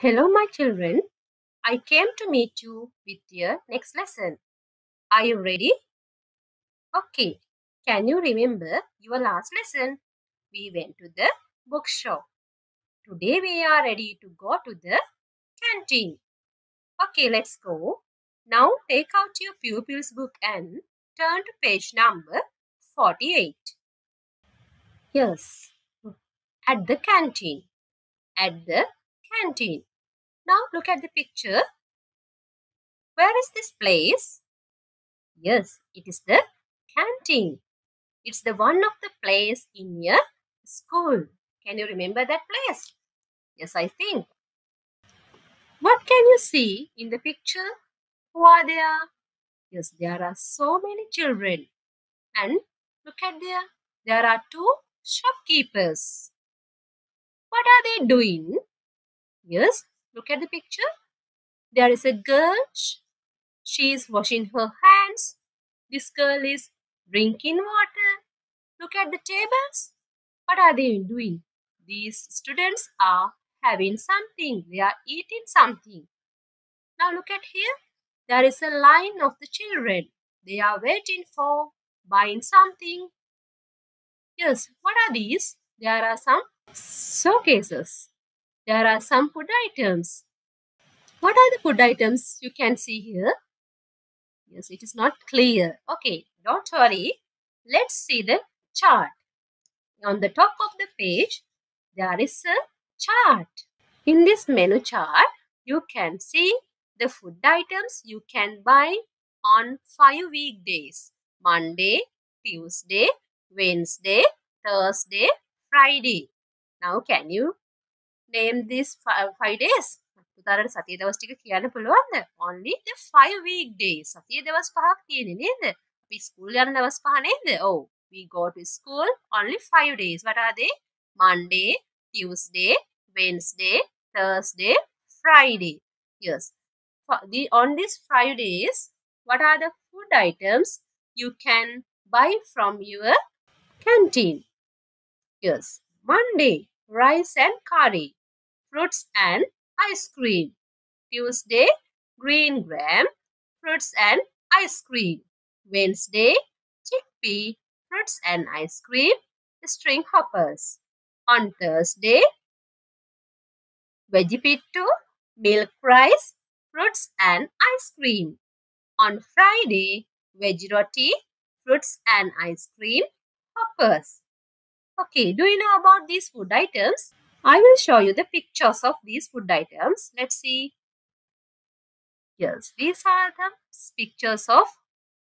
Hello, my children. I came to meet you with your next lesson. Are you ready? Okay. Can you remember your last lesson? We went to the bookshop. Today we are ready to go to the canteen. Okay, let's go. Now take out your pupils book and turn to page number 48. Yes, at the canteen. At the canteen. Now look at the picture. Where is this place? Yes, it is the canteen. It's the one of the place in your school. Can you remember that place? Yes, I think. What can you see in the picture? Who are there? Yes, there are so many children. And look at there. There are two shopkeepers. What are they doing? Yes, look at the picture. There is a girl. She is washing her hands. This girl is drinking water. Look at the tables. What are they doing? These students are having something. They are eating something. Now look at here. There is a line of the children. They are waiting for buying something. Yes, what are these? There are some showcases. There are some food items. What are the food items you can see here? Yes, it is not clear. Okay, don't worry. Let's see the chart. On the top of the page, there is a chart. In this menu chart, you can see the food items you can buy on five weekdays Monday, Tuesday, Wednesday, Thursday, Friday. Now, can you name these five, five days? පුතාලට සතිය දවස් ටික කියන්න පුළුවන්ද? Only the five weekdays. සතිය දවස් පහක් තියෙන්නේ නේද? අපි ස්කූල් යන දවස් පහ නේද? ඔව්. We go to school only five days. What are they? Monday, Tuesday, Wednesday, Thursday, Friday. Yes. For the on these five days, what are the food items you can buy from your canteen? Yes. Monday, rice and curry, fruits and ice cream. Tuesday, green gram, fruits and ice cream. Wednesday, chickpea, fruits and ice cream, string hoppers. On Thursday, veggie milk rice, fruits and ice cream. On Friday, veggie roti, fruits and ice cream, hoppers. Okay, do you know about these food items? I will show you the pictures of these food items. Let's see. Yes, these are the pictures of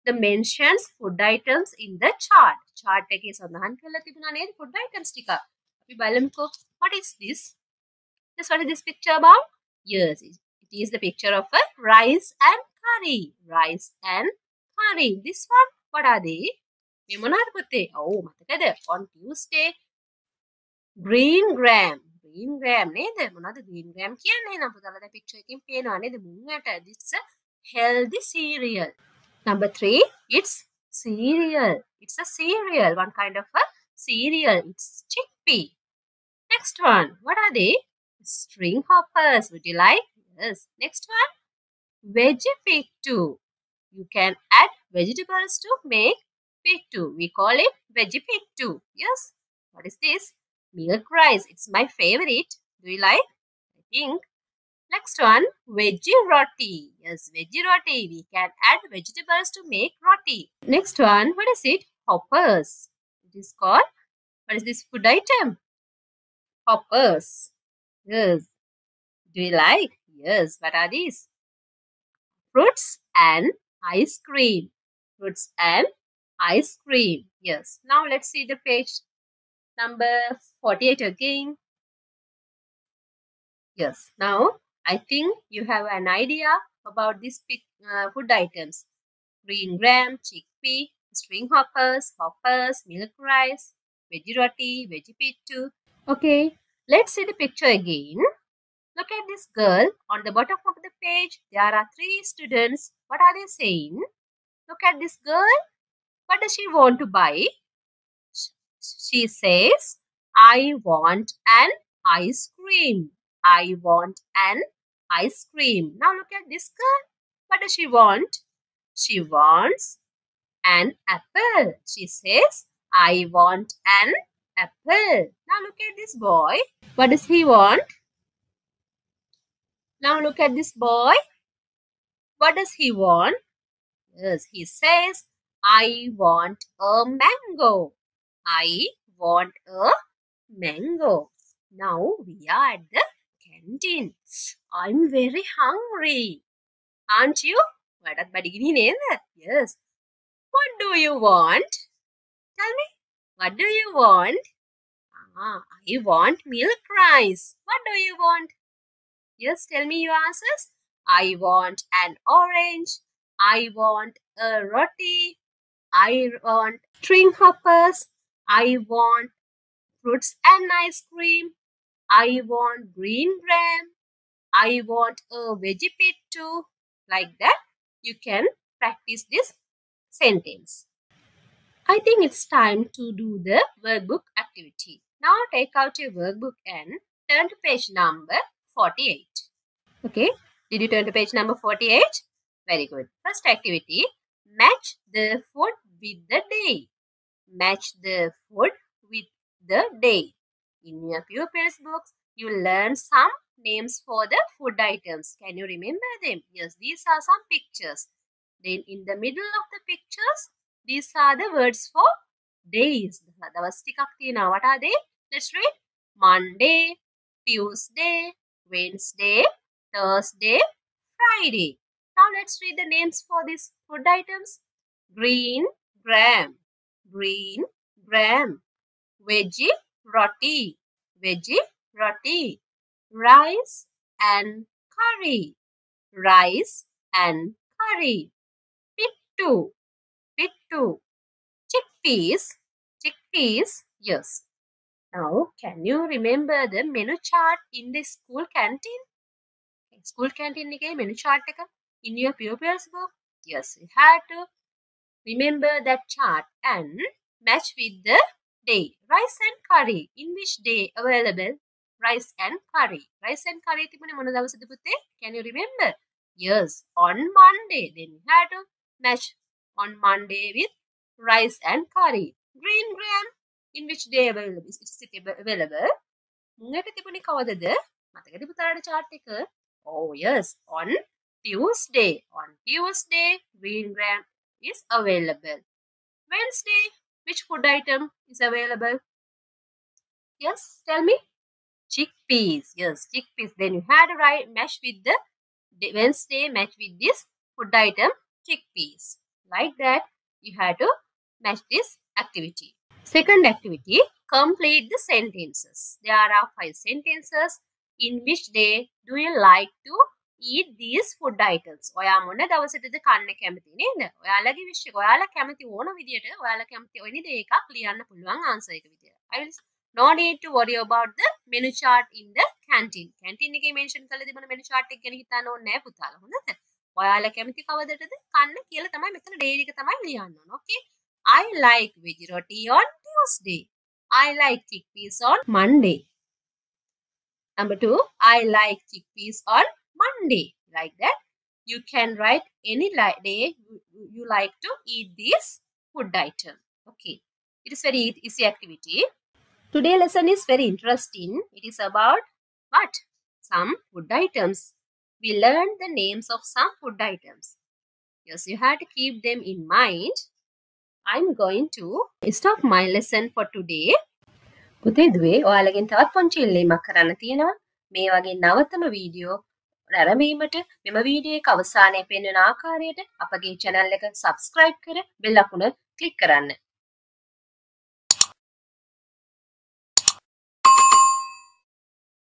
the mentioned food items in the chart. chart එකේ සඳහන් කරලා තිබුණා නේද food items ටික. අපි බලමුකෝ. What is this? Yes, what is this picture about? Yes, it it is the picture of a rice and curry. Rice and curry. This one, what are they? මේ මොනවද පුතේ? ඔව් මතකද? On Tuesday, green gram. Green gram නේද? මොනවද green gram කියන්නේ? නම් පුතාලා දැන් picture එකෙන් පේනවා නේද? මුංගට this a healthy cereal. Number 3 it's cereal. It's a cereal. One kind of a cereal. It's chickpea. Next one. What are they? String hoppers. Would you like? Yes. Next one. Veggie pittu you can add vegetables to make pittu we call it veggie pittu yes. What is this? Milk rice. It's my favorite. Do you like? I think. Next one, veggie roti. Yes, veggie roti. We can add vegetables to make roti. Next one, what is it? Hoppers. It is called, what is this food item? Hoppers. Yes. Do you like? Yes. What are these? Fruits and ice cream. Fruits and ice cream. Yes. Now let's see the page number 48 again. Yes. Now I think you have an idea about these uh, food items. Green gram, chickpea, string hoppers, hoppers, milk rice, veggie roti, veggie pittu. Okay, let's see the picture again. Look at this girl on the bottom of the page. There are three students. What are they saying? Look at this girl. What does she want to buy? Sh- She says, I want an ice cream. I want an ice cream. Now look at this girl. What does she want? She wants an apple. She says, I want an apple. Now look at this boy. What does he want? Now look at this boy. What does he want? Yes, he says, I want a mango. I want a mango. Now we are at the canteen. I'm very hungry. Aren't you? වැඩත් බඩිගිනි නේද? Yes. What do you want? Tell me. What do you want? Ah, I want milk rice. What do you want? Yes, tell me your answers. I want an orange. I want a roti. I want string hoppers. I want fruits and ice cream. I want green gram. I want a veggie pit too. Like that, you can practice this sentence. I think it's time to do the workbook activity. Now take out your workbook and turn to page number 48. Okay, did you turn to page number 48? Very good. First activity, match the food with the day Match the food with the day. In your pupils books, you learn some names for the food items. Can you remember them? Yes, these are some pictures. Then in the middle of the pictures, these are the words for days. දවස් ටිකක් තියෙනවා. What are they? Let's read. Monday, Tuesday, Wednesday, Thursday, Friday. Now let's read the names for these food items. Green gram, green gram. Veggie roti, veggie roti. Rice and curry, rice and curry. Pittu, pittu. Chickpeas, chickpeas. Yes. Now, can you remember the menu chart in the school canteen? School canteen එකේ menu chart එක in your pupils book? Yes, you have to remember that chart and match with the day. Rice and curry. In which day available? Rice and curry. Rice and curry තිබුණේ මොන දවසද පුතේ? Can you remember? Yes, on Monday. Then you have to match on Monday with rice and curry. Green gram. In which day available? It's available. මුංගට තිබුණේ කවදද? මතකද පුතාලට chart එක? Oh yes, on Tuesday. On Tuesday, green gram is available. Wednesday, which food item is available? Yes, tell me. Chickpeas. Yes, chickpeas. Then you had to write match with the Wednesday match with this food item chickpeas. Like that, you had to match this activity. Second activity, complete the sentences. There are five sentences. In which day do you like to eat these food items? ඔයා මොන දවසටද කන්න කැමති නේද? ඔයාලගේ විශ්ව ඔයාලා කැමති ඕන විදියට ඔයාලා කැමති ඔය දේ එකක් ලියන්න පුළුවන් ආන්සර් එක විදියට. I will no need to worry about the menu chart in the canteen. canteen එකේ mention කරලා තිබුණ menu chart එක ගැන හිතන්න ඕනේ නැහැ පුතාලා. හොඳද? ඔයාලා කැමති කවදටද කන්න කියලා තමයි මෙතන day එක තමයි ලියන්න ඕන. Okay? I like veggie roti on Tuesday. I like chickpeas on Monday. Number two, I like chickpeas on Monday. Like that. You can write any day you like to eat this food item. Okay. It is very easy activity. Today lesson is very interesting. It is about what? Some food items. We learned the names of some food items. Yes, you have to keep them in mind. I'm going to stop my lesson for today. පුතේ දුවේ ඔයාලගෙන් තවත් පොන්චි ඉල්ලීමක් කරන්න තියෙනවා. මේ වගේ නවතම video නැරමීමට මෙම වීඩියක අවසානය පෙන්වන ආකාරයට අපගේ චැනල් එක සබස්ක්‍රයිබ් කර බෙල්ලකුණ ක්ලික් කරන්න.